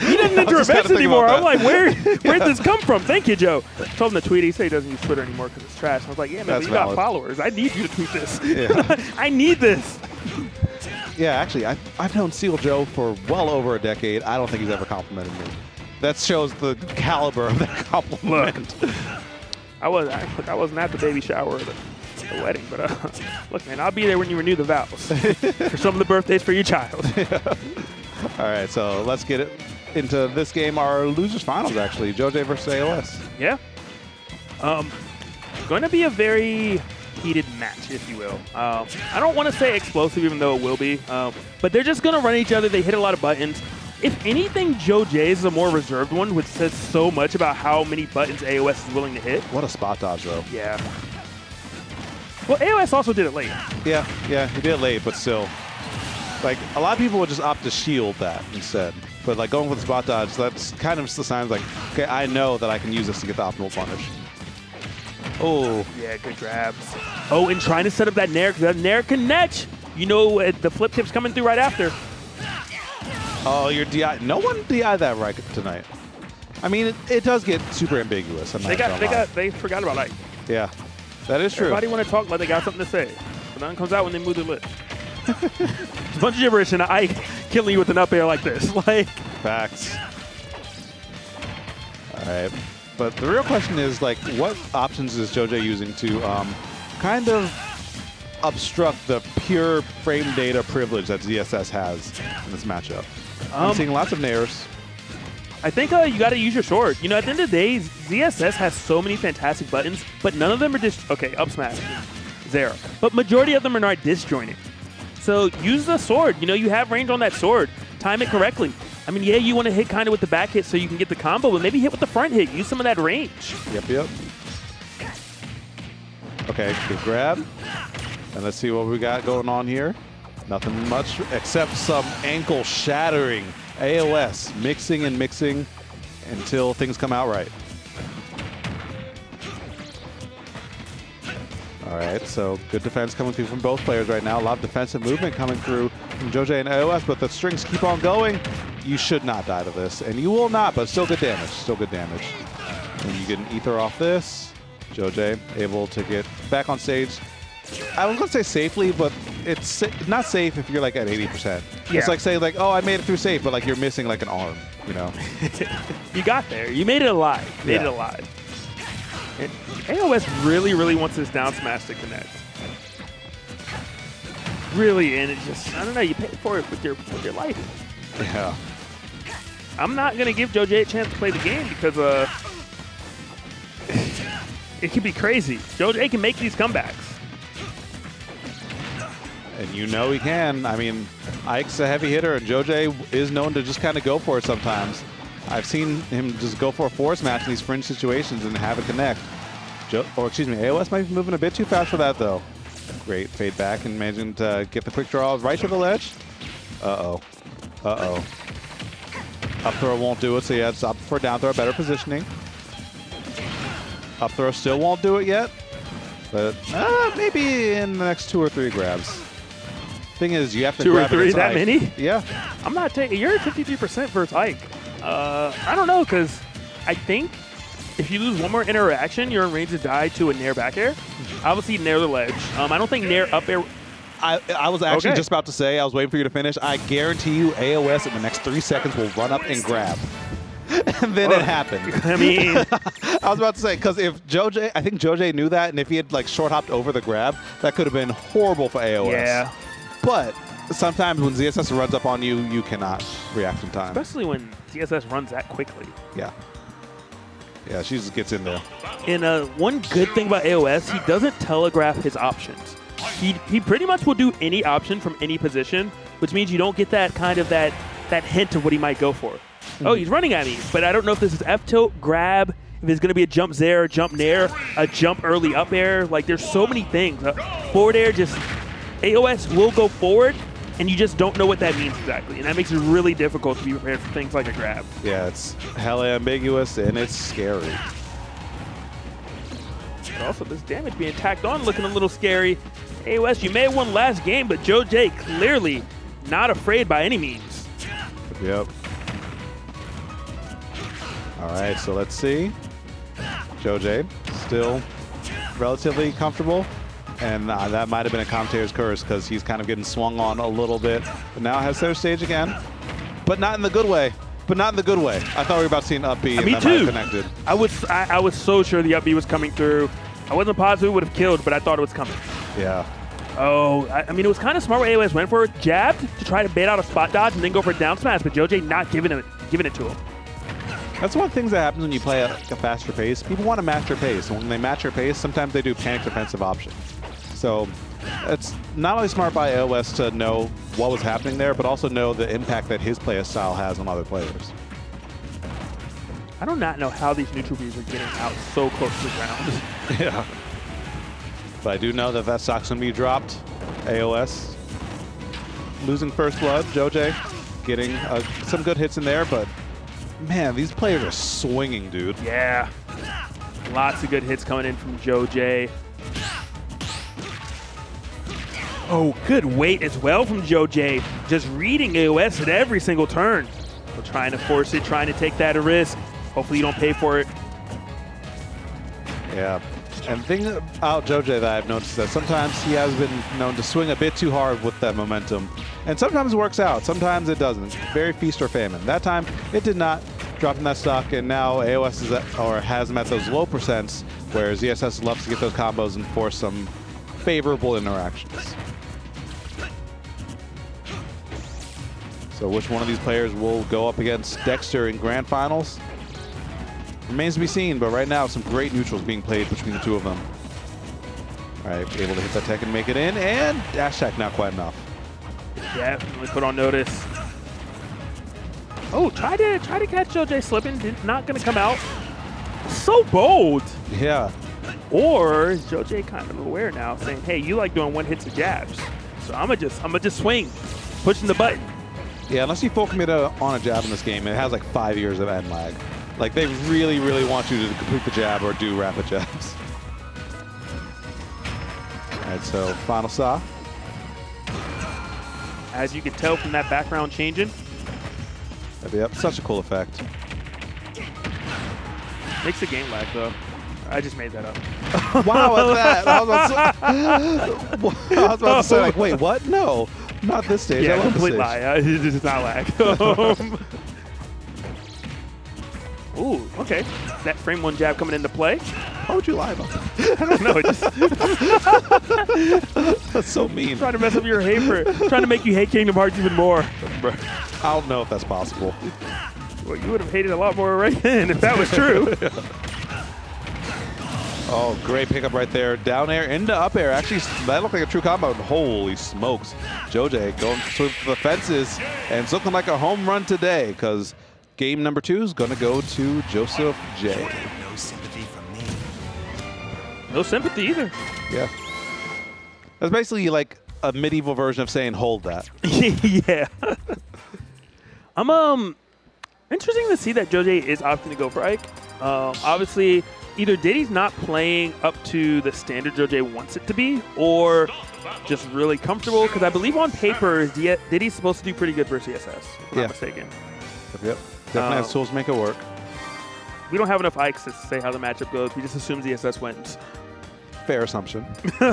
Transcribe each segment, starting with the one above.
he doesn't enter events anymore. I'm like, that. where where'd this come from? Thank you, Joe. Told him to tweet. He said he doesn't use Twitter anymore because it's trash. I was like, yeah, man, That's you got followers. I need you to tweet this. Yeah. I need this. Yeah, actually, I, I've known Seal Joe for well over a decade. I don't think he's ever complimented me. That shows the caliber of that compliment. I was I, look, I wasn't at the baby shower or the, the wedding, but uh, look, man, I'll be there when you renew the vows for some of the birthdays for your child. All right, so let's get it into this game, our losers finals, actually. Joj versus AOS. Yeah. Um, going to be a very heated match, if you will. Um, I don't want to say explosive, even though it will be. Um, but they're just going to run each other. They hit a lot of buttons. If anything, Joe is a more reserved one, which says so much about how many buttons AOS is willing to hit. What a spot dodge, though. Yeah. Well, AOS also did it late. Yeah, yeah, he did it late, but still. Like, a lot of people would just opt to shield that instead. But, like, going for the spot dodge, that's kind of just the signs like, okay, I know that I can use this to get the optimal punish. Oh, Yeah, good grabs. Oh, and trying to set up that Nair, that Nair connect. You know uh, the flip tip's coming through right after. oh, you're DI. No one DI that right tonight. I mean, it, it does get super ambiguous. I'm They not got, they lie. got, they forgot about like. Yeah, that is true. Everybody want to talk like they got something to say, but none comes out when they move their lips. It's a bunch of gibberish, and I killing you with an up air like this. Like, Facts. All right. But the real question is, like, what options is JoJo using to um, kind of obstruct the pure frame data privilege that ZSS has in this matchup? I'm Um, seeing lots of nairs. I think uh, you got to use your sword. You know, at the end of the day, ZSS has so many fantastic buttons, but none of them are just okay. Up smash, zero. But majority of them are not disjointed. So use the sword. You know, you have range on that sword. Time it correctly. I mean, yeah, you want to hit kind of with the back hit so you can get the combo, but maybe hit with the front hit. Use some of that range. Yep, yep. Okay, good grab. And let's see what we got going on here. Nothing much except some ankle shattering AOS, mixing and mixing until things come out right. All right, so good defense coming through from both players right now. A lot of defensive movement coming through from Joj and AOS, but the strings keep on going. You should not die to this, and you will not, but still good damage. Still good damage. And you get an ether off this. Joj able to get back on stage. I was gonna say safely, but it's not safe if you're like at 80%. Yeah. It's like saying like, oh, I made it through safe, but like you're missing like an arm, you know? You got there. You made it alive. Made Yeah. it alive. And AOS really, really wants this down smash to connect. Really, and it just I don't know. You pay for it with your with your life. Yeah. I'm not gonna give Joe a chance to play the game because uh, it could be crazy. Joe J can make these comebacks. And you know he can. I mean, Ike's a heavy hitter, and Joj is known to just kind of go for it sometimes. I've seen him just go for a force match in these fringe situations and have it connect. Jo- or excuse me, AOS might be moving a bit too fast for that though. Great fade back and managing to get the quick draw right to the ledge. Uh-oh. Uh-oh. Up throw won't do it, so yeah, it's up for down throw, better positioning. Up throw still won't do it yet, but uh, maybe in the next two or three grabs. Thing is, you have to Two or grab it three, as that Ike. many? Yeah. I'm not taking. You're at 53% versus Ike. Uh, I don't know because I think if you lose one more interaction, you're in range to die to a nair back air. Obviously, nair the ledge. Um, I don't think nair up air. I, I was actually Okay. just about to say, I was waiting for you to finish. I guarantee you, AOS in the next three seconds will run up and grab. and then it happened. I mean, I was about to say, because if Joj, I think Joj knew that, and if he had like short hopped over the grab, that could have been horrible for AOS. yeah. But sometimes when ZSS runs up on you, you cannot react in time. Especially when ZSS runs that quickly. Yeah. Yeah, she just gets in there. And uh, one good thing about AOS, he doesn't telegraph his options. He, he pretty much will do any option from any position, which means you don't get that kind of that that hint of what he might go for. Oh, he's running at me, but I don't know if this is F tilt, grab, if it's going to be a jump there, a jump nair, a jump early up air. Like there's so many things. Uh, forward air just AOS will go forward, and you just don't know what that means exactly, and that makes it really difficult to be prepared for things like a grab. Yeah, it's hella ambiguous and it's scary. But also, this damage being tacked on looking a little scary. AOS, you may have won last game, but Joe J clearly not afraid by any means. Yep. All right, so let's see. Joj still relatively comfortable. And uh, that might have been a commentator's curse because he's kind of getting swung on a little bit. But now has their stage again. But not in the good way. But not in the good way. I thought we were about to see an up B me that too. connected. I was I, I was so sure the up B was coming through. I wasn't positive it would have killed, but I thought it was coming. Yeah. Oh, I, I mean, it was kind of smart what AOS went for. Jabbed to try to bait out a spot dodge and then go for a down smash, but Joj not giving it, giving it to him. That's one of the things that happens when you play at a faster pace. People want to match your pace. And when they match your pace, sometimes they do panic defensive options. So it's not only smart by AOS to know what was happening there, but also know the impact that his play style has on other players. I do not know how these neutral bees are getting out so close to the ground. Yeah. But I do know that that stock's going to be dropped. AOS losing first blood. Joj getting uh, some good hits in there, but man, these players are swinging, dude. yeah. Lots of good hits coming in from Joj. Oh, good weight as well from Joj. Just reading AOS at every single turn. So trying to force it, trying to take that a risk. Hopefully you don't pay for it. Yeah. And thing about Joj that I've noticed is that sometimes he has been known to swing a bit too hard with that momentum. And sometimes it works out, sometimes it doesn't. Very feast or famine. That time, it did not drop in that stock, and now AOS is at, or has him at those low percents, where ZSS loves to get those combos and force some favorable interactions. So which one of these players will go up against Dexter in grand finals? Remains to be seen, but right now some great neutrals being played between the two of them. All right, able to hit that tech and make it in, and dash tech not quite enough. Definitely put on notice. Oh, try to try to catch Joj slipping. Did, not gonna come out. So bold. Yeah, Or is Joj kind of aware now, saying, "Hey, you like doing one hits of jabs, so I'm gonna just I'm gonna just swing, pushing the button." Yeah. Unless you full commit a, on a jab in this game, it has like five years of end lag. Like they really, really want you to complete the jab or do rapid jabs. All right, so final saw. As you can tell from that background changing, Yep, such a cool effect. makes the game lag though. I just made that up. wow, at that. I was, about to, I was about to say, like, wait, what? No, not this stage. Yeah, complete stage. lie. Uh, It does not lag. Ooh, okay. That frame one jab coming into play. Why would you lie about that? No, just That's so mean. trying to mess up your hate for trying to make you hate Kingdom Hearts even more. I don't know if that's possible. Well, you would have hated a lot more right then if that was true. Oh, great pickup right there. Down air into up air. Actually, that looked like a true combo. Holy smokes. Joj going for the fences. And it's looking like a home run today because game number two is going to go to Joseph J. No sympathy from me. no sympathy either. Yeah. That's basically like a medieval version of saying hold that. yeah. I'm um interesting to see that Joj is opting to go for Ike. Um, obviously, either Diddy's not playing up to the standard Joj wants it to be, or just really comfortable. Because I believe on paper, Diddy's supposed to do pretty good versus ZSS. If I'm Yeah. not mistaken. Yep. Definitely has Um, tools to make it work. We don't have enough Ikes to say how the matchup goes. We just assume ZSS wins. Fair assumption.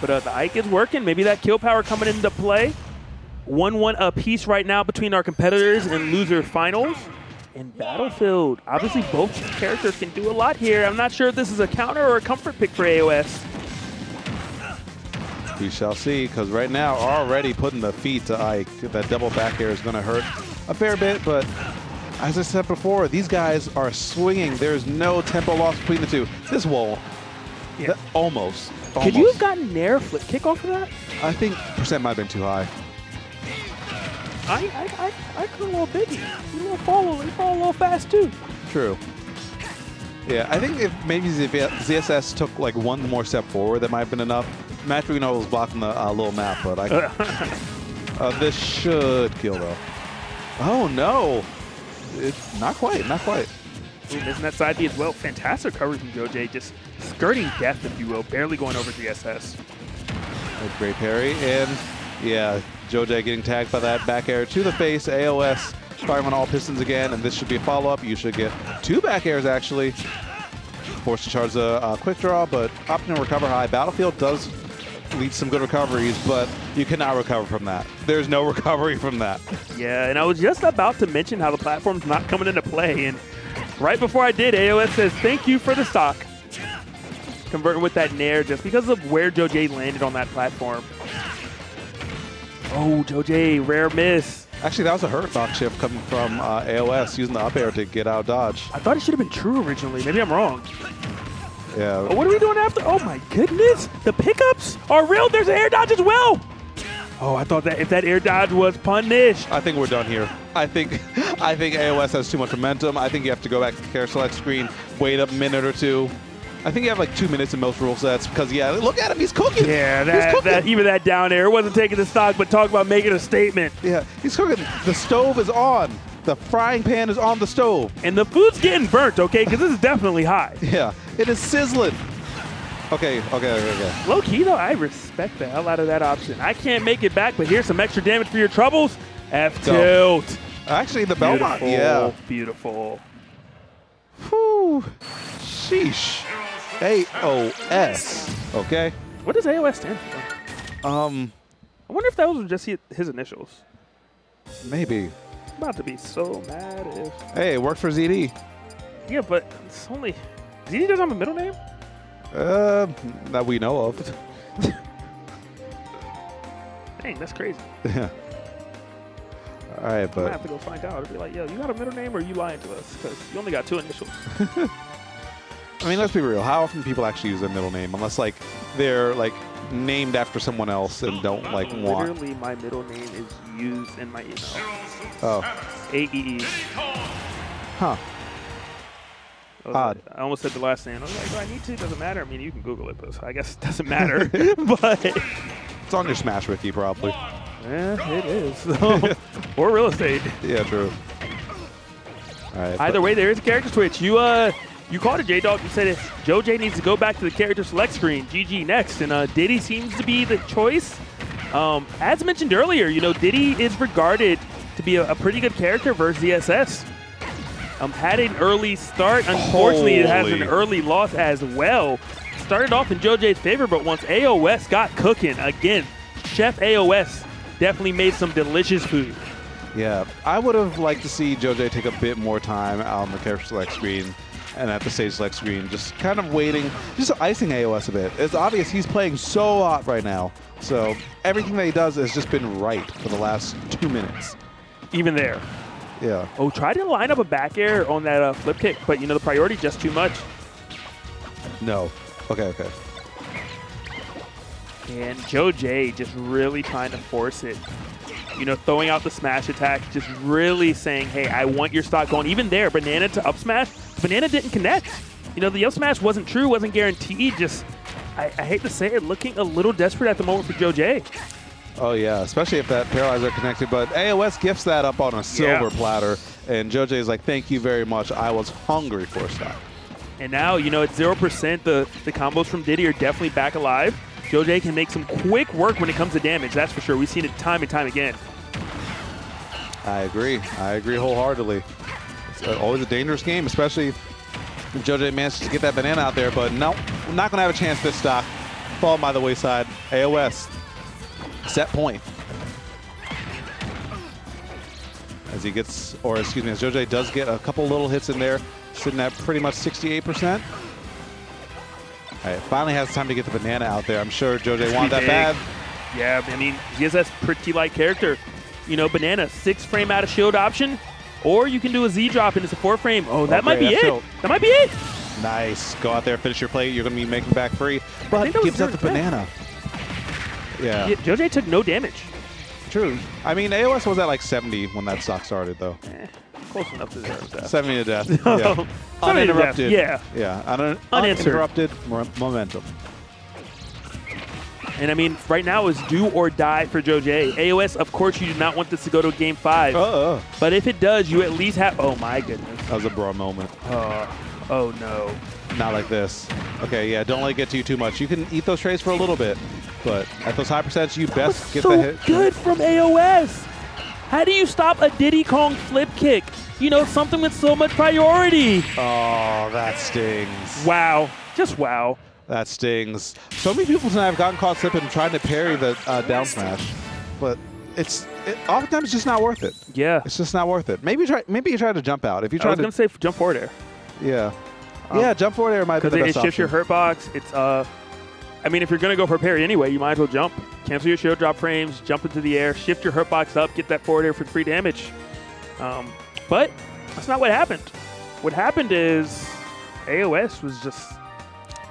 But uh, the Ike is working. Maybe that kill power coming into play. 1-1 apiece right now between our competitors in loser finals. In Battlefield, obviously both characters can do a lot here. I'm not sure if this is a counter or a comfort pick for AOS. We shall see, because right now already putting the feet to Ike. That double back air is going to hurt a fair bit, but as I said before, these guys are swinging. There's no tempo loss between the two. This wall, Yeah. that- almost. Could you have gotten Nair flip kick off of that? I think percent might have been too high. I I, I, I could a little biggie. You little fall, you fall a little fast too. True. Yeah, I think if maybe if ZSS took like one more step forward, that might have been enough. Match we know was blocking the uh, little map, but I, uh, this should kill though. Oh no, it's not quite, not quite. Ooh, missing that side B as well. Fantastic coverage from Joj, just skirting death, if you will, barely going over ZSS. A great parry, and yeah, Joj getting tagged by that back air to the face. AOS firing on all pistons again, and this should be a follow-up. You should get two back airs, actually. Forced to charge a uh, quick draw, but opting to recover high. Battlefield does lead some good recoveries, but you cannot recover from that. There's no recovery from that. Yeah, and I was just about to mention how the platform's not coming into play, and right before I did, AOS says, thank you for the stock. Converting with that Nair just because of where Joe J landed on that platform. Oh, Joe J, rare miss. Actually, that was a hurt box shift coming from uh, AOS using the up air to get out dodge. I thought it should have been true originally. Maybe I'm wrong. Yeah. Oh, what are we doing after? Oh my goodness, the pickups are real. There's an air dodge as well. Oh, I thought that if that air dodge was punished. I think we're done here. I think I think AOS has too much momentum. I think you have to go back to the character select screen, wait a minute or two. I think you have like two minutes in most rule sets because yeah, look at him, he's cooking. Yeah, he's that, cooking. that even that down air wasn't taking the stock, but talk about making a statement. yeah, he's cooking. The stove is on. The frying pan is on the stove. And the food's getting burnt, okay? Because this is definitely high. Yeah, it is sizzling. Okay, okay, okay, okay. Low key though, I respect the hell out of that option. I can't make it back, but here's some extra damage for your troubles. F tilt. Actually, the Belmont, Beautiful, yeah. Beautiful. Whew. Sheesh. AOS. Okay. What does AOS stand for? Um, I wonder if that was just his initials. maybe. I'm about to be so mad if. Hey, it worked for ZD. Yeah, but it's only. ZD doesn't have a middle name? Uh, that we know of. Dang, that's crazy. Yeah. All right, but. I'm have to go find out. I'll be like, yo, you got a middle name or are you lying to us? Because you only got two initials. I mean, let's be real. How often people actually use their middle name, unless like they're like named after someone else and don't like want? Literally, my middle name is used in my email. Oh, A E E. huh. I Odd. like- I almost said the last name. I was like, do I need to? It doesn't matter. I mean, you can Google it, but I guess it doesn't matter. but It's on your Smash Wiki, probably. yeah, it is. or real estate. Yeah, true. All right. Either way, there is a character switch. You uh, you called it J Dog. You said if Joe J needs to go back to the character select screen, GG next, and uh, Diddy seems to be the choice. Um, as mentioned earlier, you know Diddy is regarded to be a, a pretty good character versus ZSS. Um, had an early start. Unfortunately, it has an early loss as well. Started off in Joe J's favor, but once AOS got cooking again, Chef AOS definitely made some delicious food. Yeah, I would have liked to see JoJ take a bit more time on the character select screen and at the stage select screen, just kind of waiting, just icing AOS a bit. It's obvious he's playing so hot right now, so everything that he does has just been right for the last two minutes. Even there. Yeah. Oh, tried to line up a back air on that uh, flip kick, but you know the priority just too much. No. Okay, okay. And Joe J just really trying to force it. You know, throwing out the smash attack, just really saying, hey, I want your stock going. Even there, Banana to up smash, Banana didn't connect. You know, the up smash wasn't true, wasn't guaranteed. Just, I, I hate to say it, looking a little desperate at the moment for Joe J. Oh yeah, especially if that paralyzer connected. But AOS gifts that up on a silver Yeah. platter, and JoJ is like, "Thank you very much. I was hungry for stock." And now, you know, at 0%, the, the combos from Diddy are definitely back alive. Joe J can make some quick work when it comes to damage, that's for sure. We've seen it time and time again. I agree. I agree wholeheartedly. It's uh, always a dangerous game, especially if JoJ manages to get that banana out there. But no, not going to have a chance this stock. Fall by the wayside. AOS. Set point. As he gets, or excuse me, as JoJ does get a couple little hits in there, sitting at pretty much 68%. All right, finally has time to get the banana out there. I'm sure JoJ wanted that big. bad. Yeah, I mean, ZSS pretty light character. You know, Banana, six frame out of shield option, or you can do a Z drop and it's a four frame. Oh, that Oh, might be it. tilt. That might be it. Nice. Go out there, finish your play. You're going to be making back free. But gives up the banana. Yeah, Joe took no damage. true. I mean, AOS was at like 70 when that stock started, though. Eh, close enough to zero death. 70 to death. Yeah. 70 to death, Uninterrupted. yeah. Yeah. Un- Unanswered. uninterrupted momentum. And I mean, right now is do or die for Joe J. AOS, of course, you do not want this to go to game five. Uh-uh. But if it does, you at least have. Oh my goodness. That was a bro moment. Oh, oh no. Not like this. Okay, yeah, don't let it get to you too much. You can eat those trades for a little bit, but at those high percentages, you best get so the hit. good from AOS. How do you stop a Diddy Kong flip kick? You know, something with so much priority. Oh, that stings. Wow. Just wow. That stings. So many people tonight have gotten caught slipping trying to parry the uh, down smash, but it's it, oftentimes it's just not worth it. Yeah. It's just not worth it. Maybe try. Maybe you try to jump out. If you I try was to, going to say jump forward air. yeah, Um, yeah, jump forward air might be the it, it best shifts your hurt box. It's, uh, I mean, if you're going to go for parry anyway, you might as well jump. Cancel your shield drop frames, jump into the air, shift your hurt box up, get that forward air for free damage. Um, but that's not what happened. What happened is AOS was just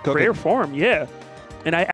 Cooking. rare form, yeah. And I